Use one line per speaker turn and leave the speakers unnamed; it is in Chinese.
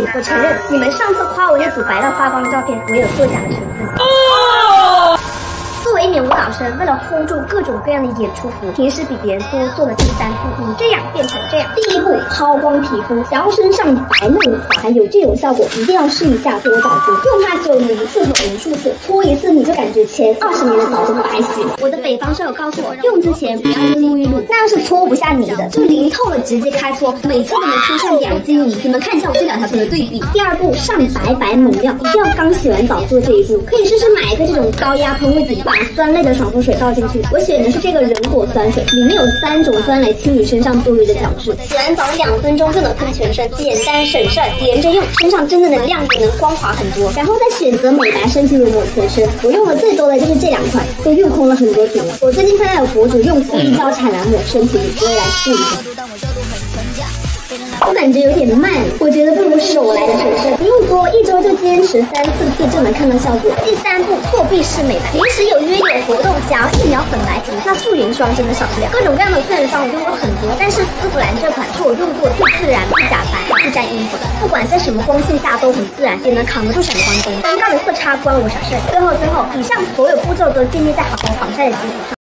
我承认你们上次夸我那组白到发光的照片，我有作假的成分。为，了 hold 住各种各样的演出服，平时比别人多做了第三步，你这样变成这样。第一步，抛光皮肤，想要身上白嫩滑还有这种效果，一定要试一下多早精，用它只有一次和无数次，搓一次你就感觉前二十年的澡都白洗了。我的北方舍友告诉我，用之前不要用沐浴露，那样是搓不下泥的，就淋透了直接开搓，每次都能出上两斤泥。你们看一下我这两条腿的对比。第二步，上白白猛料，一定要刚洗完澡做这一步，可以试试买一个这种高压喷雾笔，把酸类的爽肤水倒进去。我选的是这个人果酸水，里面有三种酸来清理身上多余的角质。洗完澡两分钟就能喷全身，简单省事儿，连着用，身上真的能亮眼，能光滑很多。然后再选择美白身体乳抹全身，我用的最多的就是这两款，都用空了很多瓶了。我最近看到有博主用蜂胶产蓝抹身体乳，我也来试一下。我感觉有点慢，我觉得不如手来的省事，不用多，一周就坚持三四次就能看到效果。第三步，破壁式美白，平时有约有活动，想要一秒粉白皮，那素颜霜真的少不了。各种各样的素颜霜我用过很多，但是丝芙兰这款是我用过最自然、不假白、不沾衣服的，不管在什么光线下都很自然，也能扛得住闪光灯。尴尬的色差关我啥事？最后最后，以上所有步骤都建立在好好防晒的基础上。